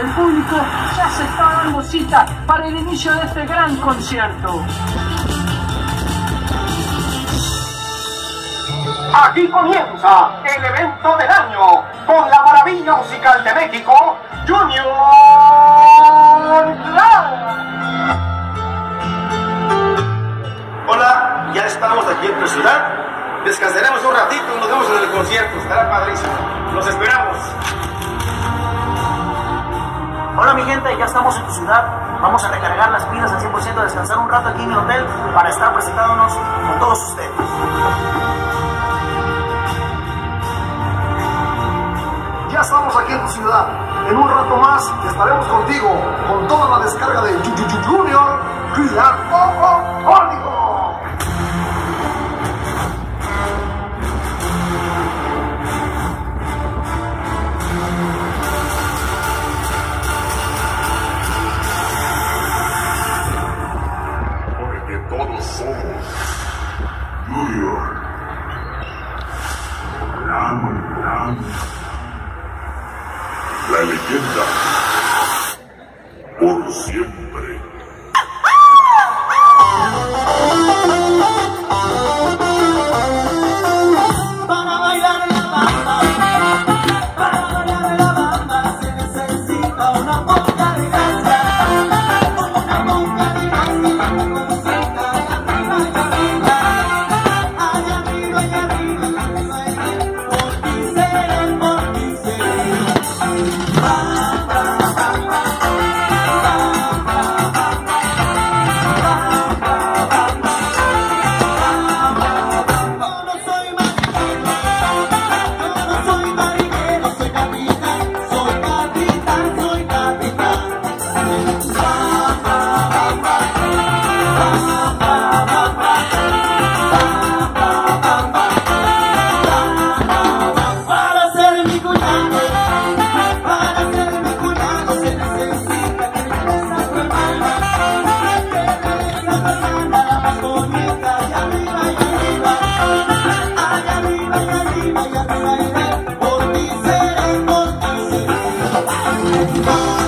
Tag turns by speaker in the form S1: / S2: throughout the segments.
S1: El público ya se está dando cita para el inicio de este gran concierto.
S2: Aquí comienza el evento del año con la maravilla musical de México, Junior
S3: Hola, ya estamos aquí en tu ciudad. Descansaremos un ratito y nos vemos en el concierto. Estará padrísimo. Los esperamos.
S4: Ahora mi gente, ya estamos en tu ciudad, vamos a recargar las pilas al 100%, descansar un rato aquí en mi hotel para estar presentándonos con todos ustedes.
S5: Ya estamos aquí en tu ciudad, en un rato más estaremos contigo con toda la descarga de Junior
S6: Criar Por siempre.
S7: Bye.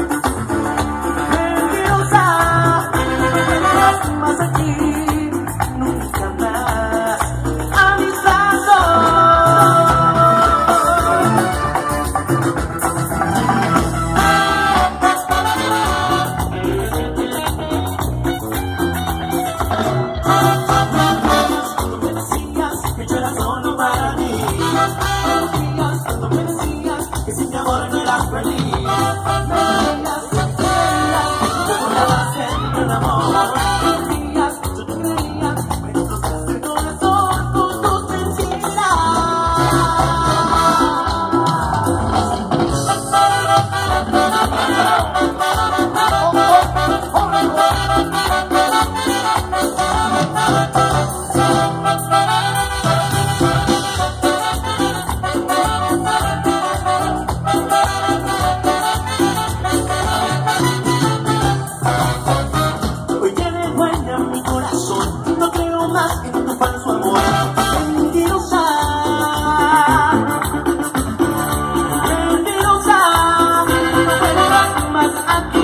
S7: was a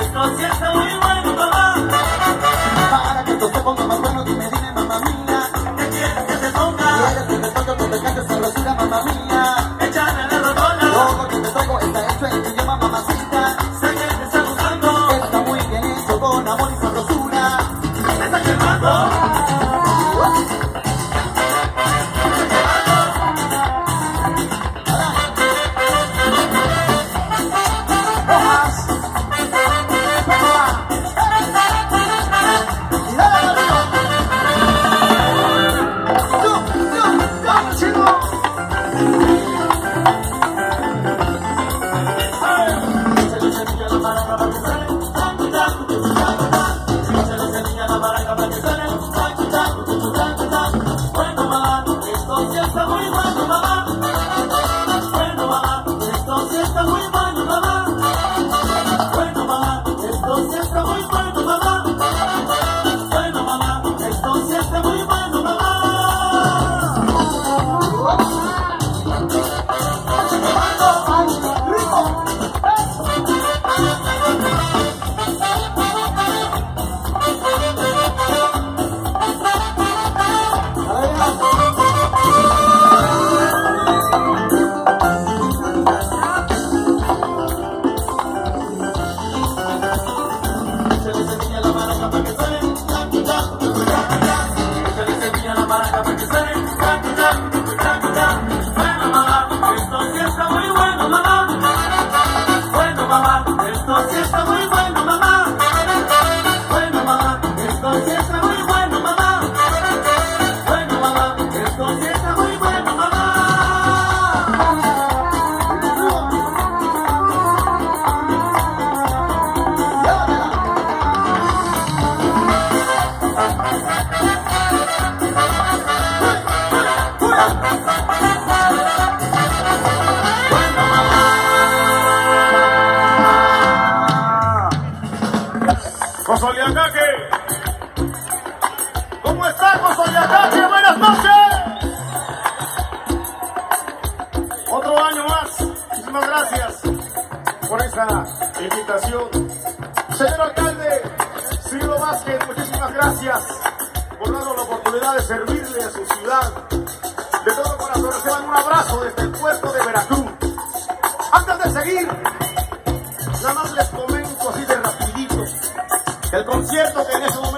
S7: Esto sí está muy bueno. Bueno,
S8: Cosoliacaque. ¿Cómo está Cosoliacaque? Buenas noches. Otro año más. Muchísimas gracias por esa invitación. Señor alcalde, Ciro Vázquez, muchísimas gracias por darnos la oportunidad de servirle a su ciudad. De todo corazón reciban un abrazo desde el puerto de Veracruz. Antes de seguir, nada más les comento así de rapidito. El concierto que en ese momento